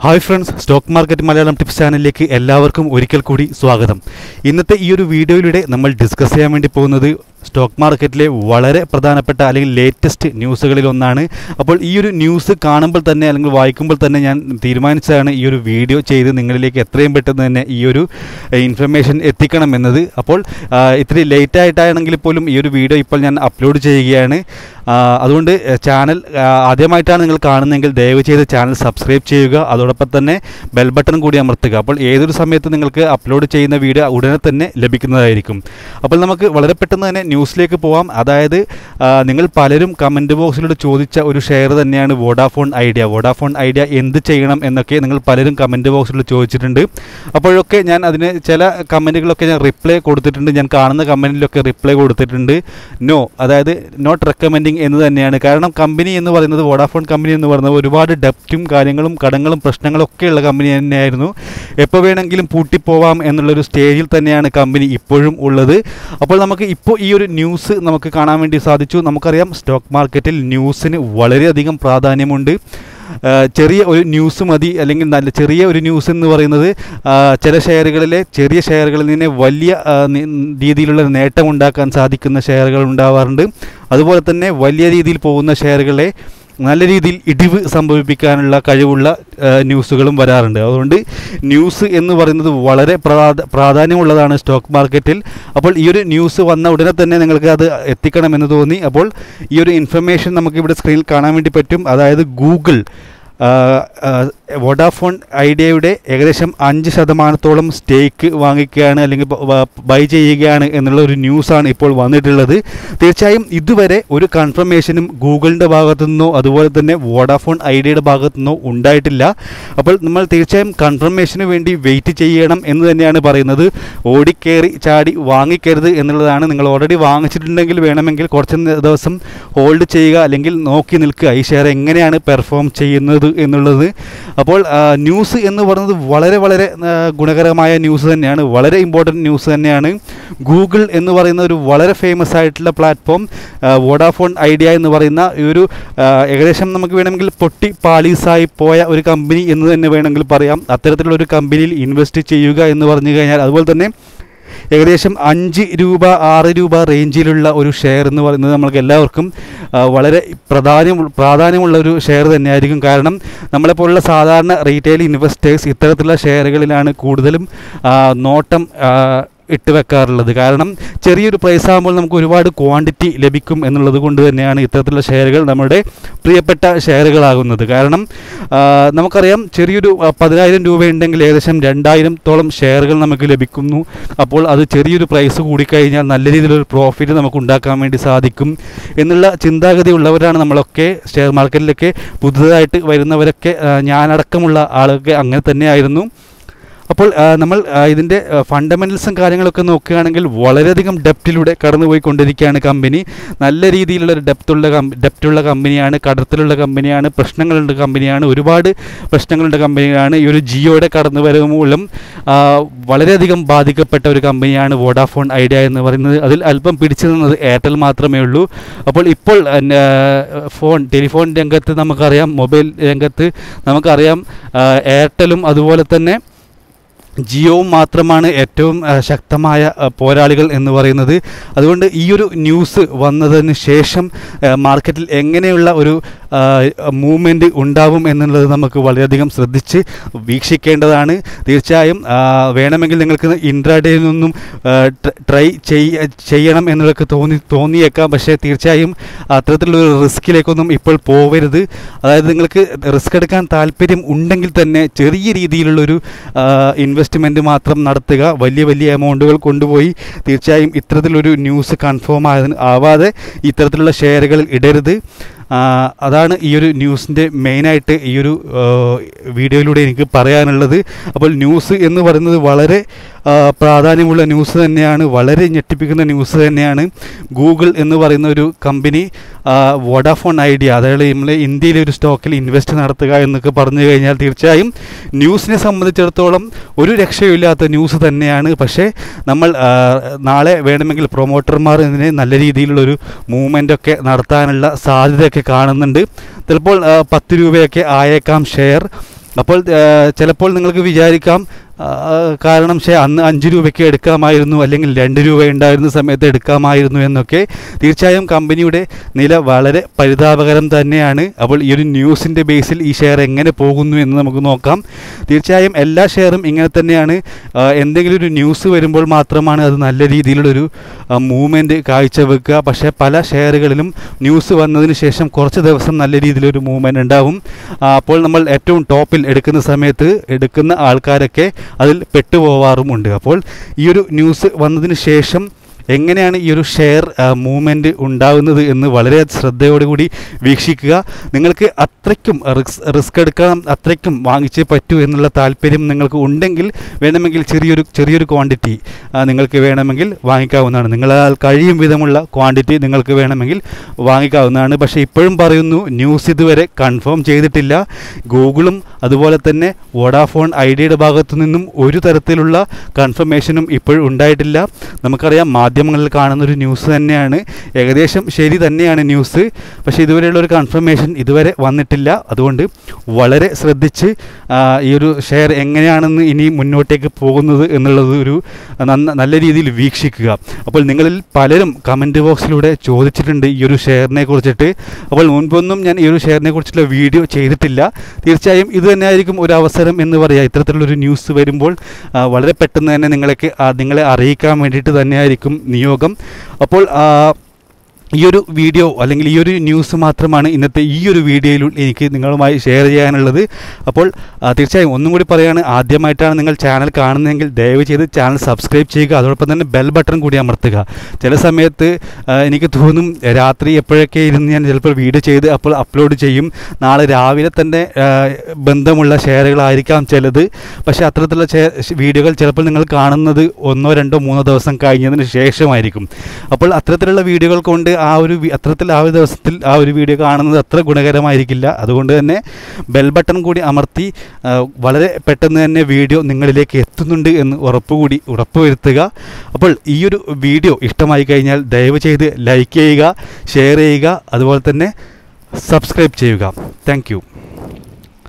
Hi friends stock market Malayalam tips ചാനലിലേക്ക് എല്ലാവർക്കും ഒരിക്കൽ കൂടി സ്വാഗതം. ഇന്നത്തെ ഈ ഒരു വീഡിയോയിലൂടെ നമ്മൾ ഡിസ്കസ് ചെയ്യാൻ വേണ്ടി പോകുന്നത് സ്റ്റോക്ക് മാർക്കറ്റിലെ വളരെ പ്രധാനപ്പെട്ട അല്ലെങ്കിൽ ലേറ്റസ്റ്റ് ന്യൂസുകളിൽ ഒന്നാണ് അപ്പോൾ ഈ ഒരു ന്യൂസ് കാണുമ്പോൾ തന്നെ അല്ലെങ്കിൽ വായിക്കുമ്പോൾ തന്നെ ഞാൻ തീരുമാനിച്ചതാണ് ഈ ഒരു വീഡിയോ ചെയ്ത് നിങ്ങളിലേക്ക് എത്രയും പെട്ടെന്ന് തന്നെ ഈ ഒരു ഇൻഫർമേഷൻ എത്തിക്കണം എന്നത്. അപ്പോൾ ഇത്തിരി ലേറ്റ് ആയിട്ടാണെങ്കിൽ പോലും ഈ ഒരു വീഡിയോ ഇപ്പോൾ ഞാൻ അപ്ലോഡ് ചെയ്യുകയാണ്. അതുകൊണ്ട് ചാനൽ ആദ്യമായിട്ടാണ് നിങ്ങൾ കാണുന്നതെങ്കിൽ ദയവ് ചെയ്ത് ചാനൽ സബ്സ്ക്രൈബ് ചെയ്യുക. അതോടൊപ്പം തന്നെ ബെൽ ബട്ടൺ കൂടി അമർത്തുക. അപ്പോൾ ഏതൊരു സമയത്ത് നിങ്ങൾക്ക് അപ്ലോഡ് ചെയ്യുന്ന വീഡിയോ ഉടനെ തന്നെ ലഭിക്കുന്നതായിരിക്കും. അപ്പോൾ നമുക്ക് വളരെ പെട്ടെന്ന് തന്നെ ന്യൂസിലേക്ക് പോവാം. അതായത് നിങ്ങൾ പലരും കമന്റ് ബോക്സിലൂടെ ചോദിച്ച ഒരു ഷെയർ തന്നെയാണ് വോഡാഫോൺ ഐഡിയ വോഡാഫോൺ ഐഡിയ എന്ത് ചെയ്യണം എന്നൊക്കെ നിങ്ങൾ പലരും കമന്റ് ബോക്സിലൂടെ ചോദിച്ചിട്ടുണ്ട്. അപ്പോഴൊക്കെ ഞാൻ അതിന് ചില കമന്റുകളൊക്കെ ഞാൻ റിപ്ലൈ കൊടുത്തിട്ടുണ്ട്. ഞാൻ കാണുന്ന കമന്റിലൊക്കെ റിപ്ലൈ കൊടുത്തിട്ടുണ്ട്. നോ അതായത് നോട്ട് റെക്കമെൻഡിങ് എന്ന് തന്നെയാണ്. കാരണം കമ്പനി എന്ന് പറയുന്നത് വോഡാഫോൺ കമ്പനി എന്ന് പറയുന്നത് ഒരുപാട് ഡെപ്റ്റും കാര്യങ്ങളും കടങ്ങളും പ്രശ്നങ്ങളും ഉള്ള കമ്പനി തന്നെയായിരുന്നു. എപ്പോൾ വേണമെങ്കിലും പൂട്ടിപ്പോവാം എന്നുള്ളൊരു സ്റ്റേജിൽ തന്നെയാണ് കമ്പനി ഇപ്പോഴും ഉള്ളത്. അപ്പോൾ നമുക്ക് ഇപ്പോൾ ഈ ഒരു ന്യൂസ് നമുക്ക് കാണാൻ വേണ്ടി സാധിച്ചു. നമുക്കറിയാം സ്റ്റോക്ക് മാർക്കറ്റിൽ ന്യൂസിന് വളരെയധികം പ്രാധാന്യമുണ്ട്. ചെറിയ ഒരു ന്യൂസ് മതി അല്ലെങ്കിൽ നല്ല ചെറിയ ഒരു ന്യൂസ് എന്ന് പറയുന്നത് ചില ഷെയറുകളിലെ ചെറിയ ഷെയറുകളിൽ നിന്ന് വലിയ രീതിയിലുള്ള നേട്ടം ഉണ്ടാക്കാൻ സാധിക്കുന്ന ഷെയറുകൾ ഉണ്ടാവാറുണ്ട്. അതുപോലെ തന്നെ വലിയ രീതിയിൽ പോകുന്ന ഷെയറുകളെ നല്ല രീതിയിൽ ഇടിവ് സംഭവിപ്പിക്കാനുള്ള കഴിവുള്ള ന്യൂസുകളും വരാറുണ്ട്. അതുകൊണ്ട് ന്യൂസ് എന്ന് പറയുന്നത് വളരെ പ്രാധ- പ്രാധാന്യമുള്ളതാണ് സ്റ്റോക്ക് മാർക്കറ്റിൽ. അപ്പോൾ ഈ ഒരു ന്യൂസ് വന്ന ഉടനെ തന്നെ നിങ്ങൾക്ക് അത് എത്തിക്കണമെന്ന് തോന്നി. അപ്പോൾ ഈ ഒരു ഇൻഫർമേഷൻ നമുക്ക് ഇവിടെ സ്ക്രീനിൽ കാണാൻ വേണ്ടി പറ്റും. അതായത് ഗൂഗിൾ വോഡാഫോൺ ഐഡിയയുടെ ഏകദേശം അഞ്ച് ശതമാനത്തോളം സ്റ്റേക്ക് വാങ്ങിക്കുകയാണ് അല്ലെങ്കിൽ ബൈ ചെയ്യുകയാണ് എന്നുള്ള ഒരു ന്യൂസാണ് ഇപ്പോൾ വന്നിട്ടുള്ളത്. തീർച്ചയായും ഇതുവരെ ഒരു കൺഫർമേഷനും ഗൂഗിളിന്റെ ഭാഗത്തു നിന്നോ അതുപോലെ തന്നെ വോഡാഫോൺ ഐഡിയയുടെ ഭാഗത്തു നിന്നോ ഉണ്ടായിട്ടില്ല. അപ്പോൾ നമ്മൾ തീർച്ചയായും കൺഫർമേഷന് വേണ്ടി വെയിറ്റ് ചെയ്യണം എന്ന് തന്നെയാണ് പറയുന്നത്. ഓടിക്കേറി ചാടി വാങ്ങിക്കരുത് എന്നുള്ളതാണ് നിങ്ങൾ ഓൾറെഡി വാങ്ങിച്ചിട്ടുണ്ടെങ്കിൽ വേണമെങ്കിൽ കുറച്ച് ദിവസം ഹോൾഡ് ചെയ്യുക അല്ലെങ്കിൽ നോക്കി നിൽക്കുക. ഈ ഷെയർ എങ്ങനെയാണ് പെർഫോം ചെയ്യുന്നത് എന്നുള്ളത്. അപ്പോൾ ന്യൂസ് എന്ന് പറയുന്നത് വളരെ വളരെ ഗുണകരമായ ന്യൂസ് തന്നെയാണ്. വളരെ ഇമ്പോർട്ടന്റ് ന്യൂസ് തന്നെയാണ്. ഗൂഗിൾ എന്ന് പറയുന്ന ഒരു വളരെ ഫേമസ് ആയിട്ടുള്ള പ്ലാറ്റ്ഫോം വോഡാഫോൺ ഐഡിയ എന്ന് പറയുന്ന ഈ ഒരു ഏകദേശം നമുക്ക് വേണമെങ്കിൽ പൊട്ടി പാളീസായി പോയ ഒരു കമ്പനി എന്ന് തന്നെ വേണമെങ്കിൽ പറയാം. അത്തരത്തിലുള്ള ഒരു കമ്പനിയിൽ ഇൻവെസ്റ്റ് ചെയ്യുക എന്ന് പറഞ്ഞു കഴിഞ്ഞാൽ അതുപോലെ തന്നെ ഏകദേശം അഞ്ച് രൂപ ആറ് രൂപ റേഞ്ചിലുള്ള ഒരു ഷെയർ എന്ന് പറയുന്നത് നമ്മൾക്ക് എല്ലാവർക്കും വളരെ പ്രാധാന്യം പ്രാധാന്യമുള്ള ഒരു ഷെയർ തന്നെയായിരിക്കും. കാരണം നമ്മളെപ്പോലുള്ള സാധാരണ റീറ്റെയിൽ ഇൻവെസ്റ്റേഴ്സ് ഇത്തരത്തിലുള്ള ഷെയറുകളിലാണ് കൂടുതലും നോട്ടം ഇട്ട് വെക്കാറുള്ളത്. കാരണം ചെറിയൊരു പ്രൈസ് ആകുമ്പോൾ നമുക്ക് ഒരുപാട് ക്വാണ്ടിറ്റി ലഭിക്കും എന്നുള്ളത് കൊണ്ട് തന്നെയാണ് ഇത്തരത്തിലുള്ള ഷെയറുകൾ നമ്മുടെ പ്രിയപ്പെട്ട ഷെയറുകളാകുന്നത് കാരണം നമുക്കറിയാം ചെറിയൊരു പതിനായിരം രൂപ ഉണ്ടെങ്കിൽ ഏകദേശം രണ്ടായിരത്തോളം ഷെയറുകൾ നമുക്ക് ലഭിക്കുന്നു. അപ്പോൾ അത് ചെറിയൊരു പ്രൈസ് കൂടിക്കഴിഞ്ഞാൽ നല്ല രീതിയിലൊരു പ്രോഫിറ്റ് നമുക്ക് ഉണ്ടാക്കാൻ വേണ്ടി സാധിക്കും എന്നുള്ള ചിന്താഗതി ഉള്ളവരാണ് നമ്മളൊക്കെ ഷെയർ മാർക്കറ്റിലൊക്കെ പുതുതായിട്ട് വരുന്നവരൊക്കെ ഞാനടക്കമുള്ള ആളൊക്കെ അങ്ങനെ തന്നെയായിരുന്നു. അപ്പോൾ നമ്മൾ ഇതിന്റെ ഫണ്ടമെന്റൽസും കാര്യങ്ങളൊക്കെ നോക്കുകയാണെങ്കിൽ വളരെയധികം ഡെപ്റ്റിലൂടെ കടന്നുപോയിക്കൊണ്ടിരിക്കുകയാണ് കമ്പനി നല്ല രീതിയിലുള്ള ഒരു ഡെപ്തുള്ള ഡെപ്റ്റുള്ള കമ്പനിയാണ് കടത്തിലുള്ള കമ്പനിയാണ് പ്രശ്നങ്ങളുള്ള കമ്പനിയാണ് ഒരുപാട് പ്രശ്നങ്ങളുള്ള കമ്പനിയാണ് ഈ ഒരു ജിയോയുടെ കടന്നു വരവ് മൂലം വളരെയധികം ബാധിക്കപ്പെട്ട ഒരു കമ്പനിയാണ് വോഡാഫോൺ ഐഡിയ എന്ന് പറയുന്നത്. അതിൽ അല്പം പിടിച്ചു നിന്നത് എയർടെൽ മാത്രമേ ഉള്ളൂ. അപ്പോൾ ഇപ്പോൾ ഫോൺ ടെലിഫോൺ രംഗത്ത് നമുക്കറിയാം മൊബൈൽ രംഗത്ത് നമുക്കറിയാം എയർടെലും അതുപോലെ തന്നെ ജിയോവും മാത്രമാണ് ഏറ്റവും ശക്തമായ പോരാളികൾ എന്ന് പറയുന്നത്. അതുകൊണ്ട് ഈ ഒരു ന്യൂസ് വന്നതിന് ശേഷം മാർക്കറ്റിൽ എങ്ങനെയുള്ള ഒരു മൂവ്മെന്റ് ഉണ്ടാവും എന്നുള്ളത് നമുക്ക് വളരെയധികം ശ്രദ്ധിച്ച് വീക്ഷിക്കേണ്ടതാണ്. തീർച്ചയായും വേണമെങ്കിൽ നിങ്ങൾക്ക് ഇൻട്രാഡേയിൽ നിന്നും ട്രൈ ചെയ്യ ചെയ്യണം എന്നൊക്കെ തോന്നി തോന്നിയേക്കാം. പക്ഷേ തീർച്ചയായും അത്തരത്തിലുള്ള ഒരു റിസ്കിലേക്കൊന്നും ഇപ്പോൾ പോവരുത്. അതായത് നിങ്ങൾക്ക് റിസ്ക് എടുക്കാൻ താല്പര്യം ഉണ്ടെങ്കിൽ തന്നെ ചെറിയ രീതിയിലുള്ളൊരു ഇൻവെസ്റ്റ്മെന്റ് മാത്രം നടത്തുക വലിയ വലിയ എമൗണ്ടുകൾ കൊണ്ടുപോയി തീർച്ചയായും ഇത്തരത്തിലൊരു ന്യൂസ് കൺഫേം ആവാതെ ഇത്തരത്തിലുള്ള ഷെയറുകളിൽ ഇടരുത്. അതാണ് ഈ ഒരു ന്യൂസിന്റെ മെയിനായിട്ട് ഈ ഒരു വീഡിയോയിലൂടെ എനിക്ക് പറയാനുള്ളത്. അപ്പോൾ ന്യൂസ് എന്ന് പറയുന്നത് വളരെ പ്രാധാന്യമുള്ള ന്യൂസ് തന്നെയാണ് വളരെ ഞെട്ടിപ്പിക്കുന്ന ന്യൂസ് തന്നെയാണ്. ഗൂഗിൾ എന്ന് പറയുന്ന ഒരു കമ്പനി വോഡാഫോൺ ഐഡിയ അതായത് നമ്മളെ ഇന്ത്യയിലെ ഒരു സ്റ്റോക്കിൽ ഇൻവെസ്റ്റ് നടത്തുക എന്നൊക്കെ പറഞ്ഞു കഴിഞ്ഞാൽ തീർച്ചയായും ന്യൂസിനെ സംബന്ധിച്ചിടത്തോളം ഒരു രക്ഷയില്ലാത്ത ന്യൂസ് തന്നെയാണ്. പക്ഷേ നമ്മൾ നാളെ വേണമെങ്കിൽ പ്രൊമോട്ടർമാർ ഇതിനെ നല്ല രീതിയിലുള്ളൊരു മൂവ്മെന്റ് ഒക്കെ നടത്താനുള്ള സാധ്യതയൊക്കെ കാണുന്നുണ്ട്. ചിലപ്പോൾ പത്ത് രൂപയൊക്കെ ആയേക്കാം ഷെയർ. അപ്പോൾ ചിലപ്പോൾ നിങ്ങൾക്ക് വിചാരിക്കാം കാരണം പക്ഷേ അന്ന് അഞ്ച് രൂപയ്ക്ക് എടുക്കാമായിരുന്നു അല്ലെങ്കിൽ രണ്ട് രൂപ ഉണ്ടായിരുന്ന സമയത്ത് എടുക്കാമായിരുന്നു എന്നൊക്കെ തീർച്ചയായും കമ്പനിയുടെ നില വളരെ പരിതാപകരം തന്നെയാണ്. അപ്പോൾ ഈ ഒരു ന്യൂസിന്റെ ബേസിൽ ഈ ഷെയർ എങ്ങനെ പോകുന്നു എന്ന് നമുക്ക് നോക്കാം. തീർച്ചയായും എല്ലാ ഷെയറും ഇങ്ങനെ തന്നെയാണ്. എന്തെങ്കിലും ഒരു ന്യൂസ് വരുമ്പോൾ മാത്രമാണ് അത് നല്ല രീതിയിലുള്ളൊരു മൂവ്മെന്റ് കാഴ്ചവെക്കുക പക്ഷേ പല ഷെയറുകളിലും ന്യൂസ് വന്നതിന് ശേഷം കുറച്ച് ദിവസം നല്ല രീതിയിലൊരു മൂവ്മെന്റ് ഉണ്ടാവും. അപ്പോൾ നമ്മൾ ഏറ്റവും ടോപ്പിൽ എടുക്കുന്ന സമയത്ത് എടുക്കുന്ന ആൾക്കാരൊക്കെ അതിൽ പെട്ടുപോവാറുമുണ്ട് അപ്പോൾ ഈ ഒരു ന്യൂസ് വന്നതിന് ശേഷം എങ്ങനെയാണ് ഈ ഒരു ഷെയർ മൂവ്മെന്റ് ഉണ്ടാകുന്നത് എന്ന് വളരെ ശ്രദ്ധയോടുകൂടി വീക്ഷിക്കുക. നിങ്ങൾക്ക് അത്രയ്ക്കും റിസ്ക് എടുക്കാൻ അത്രയ്ക്കും വാങ്ങിച്ചേ പറ്റൂ എന്നുള്ള താല്പര്യം നിങ്ങൾക്ക് ഉണ്ടെങ്കിൽ വേണമെങ്കിൽ ചെറിയൊരു ചെറിയൊരു ക്വാണ്ടിറ്റി നിങ്ങൾക്ക് വേണമെങ്കിൽ വാങ്ങിക്കാവുന്നതാണ്. നിങ്ങളാൽ കഴിയും വിധമുള്ള ക്വാണ്ടിറ്റി നിങ്ങൾക്ക് വേണമെങ്കിൽ വാങ്ങിക്കാവുന്നതാണ്. പക്ഷേ ഇപ്പോഴും പറയുന്നു ന്യൂസ് ഇതുവരെ കൺഫേം ചെയ്തിട്ടില്ല. ഗൂഗിളും അതുപോലെ തന്നെ വോഡാഫോൺ ഐഡിയയുടെ ഭാഗത്തു നിന്നും ഒരു തരത്തിലുള്ള കൺഫർമേഷനും ഇപ്പോഴും ഉണ്ടായിട്ടില്ല. നമുക്കറിയാം മാധ്യമങ്ങളിൽ കാണുന്ന ഒരു ന്യൂസ് തന്നെയാണ്. ഏകദേശം ശരി തന്നെയാണ് ന്യൂസ് പക്ഷേ ഇതുവരെയുള്ള ഒരു കൺഫർമേഷൻ ഇതുവരെ വന്നിട്ടില്ല. അതുകൊണ്ട് വളരെ ശ്രദ്ധിച്ച് ഈ ഒരു ഷെയർ എങ്ങനെയാണെന്ന് ഇനി മുന്നോട്ടേക്ക് പോകുന്നത് എന്നുള്ളത് ഒരു നല്ല രീതിയിൽ വീക്ഷിക്കുക. അപ്പോൾ നിങ്ങളിൽ പലരും കമന്റ് ബോക്സിലൂടെ ചോദിച്ചിട്ടുണ്ട് ഈ ഒരു ഷെയറിനെ കുറിച്ചിട്ട്. അപ്പോൾ മുൻപൊന്നും ഞാൻ ഈ ഒരു ഷെയറിനെ കുറിച്ചുള്ള വീഡിയോ ചെയ്തിട്ടില്ല. തീർച്ചയായും ഇത് തന്നെയായിരിക്കും ഒരു അവസരം എന്ന് പറയുക ഇത്തരത്തിലുള്ളൊരു ന്യൂസ് വരുമ്പോൾ വളരെ പെട്ടെന്ന് തന്നെ നിങ്ങളൊക്കെ നിങ്ങളെ അറിയിക്കാൻ വേണ്ടിയിട്ട് തന്നെയായിരിക്കും നിയോഗം. അപ്പോൾ ഈ ഒരു വീഡിയോ അല്ലെങ്കിൽ ഈ ഒരു ന്യൂസ് മാത്രമാണ് ഇന്നത്തെ ഈ ഒരു വീഡിയോയിൽ എനിക്ക് നിങ്ങളുമായി ഷെയർ ചെയ്യാനുള്ളത്. അപ്പോൾ തീർച്ചയായും ഒന്നും കൂടി പറയുകയാണ് ആദ്യമായിട്ടാണ് നിങ്ങൾ ചാനൽ കാണുന്നതെങ്കിൽ ദയവ് ചെയ്ത് ചാനൽ സബ്സ്ക്രൈബ് ചെയ്യുക. അതോടൊപ്പം തന്നെ ബെൽ ബട്ടൺ കൂടി അമർത്തുക. ചില സമയത്ത് എനിക്ക് തോന്നും രാത്രി എപ്പോഴൊക്കെ ഇരുന്ന് ഞാൻ ചിലപ്പോൾ വീഡിയോ ചെയ്ത് അപ്പോൾ അപ്ലോഡ് ചെയ്യും. നാളെ രാവിലെ തന്നെ ബന്ധമുള്ള ഷെയറുകളായിരിക്കാം ചിലത്. പക്ഷേ അത്തരത്തിലുള്ള വീഡിയോകൾ ചിലപ്പോൾ നിങ്ങൾ കാണുന്നത് ഒന്നോ രണ്ടോ മൂന്നോ ദിവസം കഴിഞ്ഞതിന് ശേഷമായിരിക്കും. അപ്പോൾ അത്തരത്തിലുള്ള വീഡിയോകൾ കൊണ്ട് ആ ഒരു അത്തരത്തിൽ ആ ഒരു ദിവസത്തിൽ ആ ഒരു വീഡിയോ കാണുന്നത് അത്ര ഗുണകരമായിരിക്കില്ല. അതുകൊണ്ട് തന്നെ ബെൽ ബട്ടൺ കൂടി അമർത്തി വളരെ പെട്ടെന്ന് തന്നെ വീഡിയോ നിങ്ങളിലേക്ക് എത്തുന്നുണ്ട് എന്ന് ഉറപ്പുകൂടി ഉറപ്പുവരുത്തുക. അപ്പോൾ ഈ ഒരു വീഡിയോ ഇഷ്ടമായി കഴിഞ്ഞാൽ ദയവ് ചെയ്ത് ലൈക്ക് ചെയ്യുക ഷെയർ ചെയ്യുക അതുപോലെ തന്നെ സബ്സ്ക്രൈബ് ചെയ്യുക. താങ്ക്